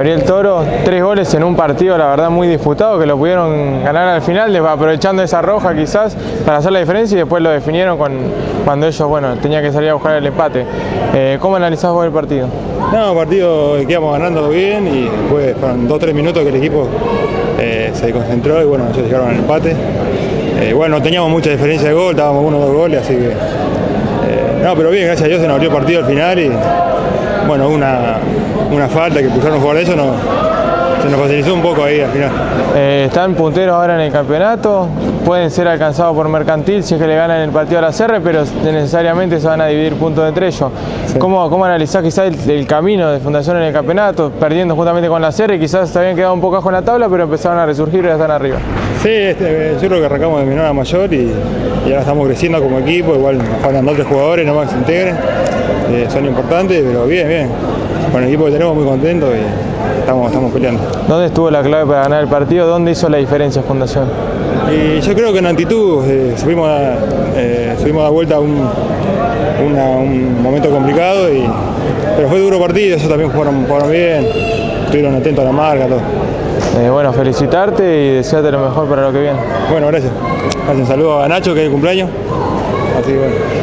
Gabriel Toro, tres goles en un partido, la verdad, muy disputado, que lo pudieron ganar al final, aprovechando esa roja quizás para hacer la diferencia y después lo definieron cuando ellos, bueno, tenían que salir a buscar el empate. Eh, ¿Cómo analizás vos el partido? No, partido que íbamos ganando bien y después fueron dos o tres minutos que el equipo eh, se concentró y bueno, ellos llegaron al empate. Eh, bueno, no teníamos mucha diferencia de gol, estábamos uno o dos goles, así que... no, pero bien, gracias a Dios se nos abrió el partido al final y bueno, una, una falta que pusieron jugar de eso, no, se nos al final. Eh, están punteros ahora en el campeonato, pueden ser alcanzados por Mercantil si es que le ganan el partido a la CR, pero necesariamente se van a dividir puntos entre ellos. ¿Cómo, ¿Cómo, analizás quizás el, camino de Fundación en el campeonato, perdiendo justamente con la CR, quizás se habían quedado un poco abajo en la tabla, pero empezaron a resurgir y ya están arriba? Sí, este, yo creo que arrancamos de menor a mayor y, y ahora estamos creciendo como equipo, igual faltan otros jugadores nomás que se integren. Eh, son importantes, pero bien, bien. Con el equipo que tenemos muy contento y estamos, estamos peleando. ¿Dónde estuvo la clave para ganar el partido? ¿Dónde hizo la diferencia Fundación? Y yo creo que en actitud eh, subimos, a, eh, subimos a vuelta a un, un, momento complicado, y, pero fue duro partido, eso también jugaron, jugaron bien, estuvieron atentos a la marca, todo. Eh, bueno, felicitarte y desearte lo mejor para lo que viene. Bueno, gracias. Un saludo a Nacho, que es el cumpleaños. Así bueno.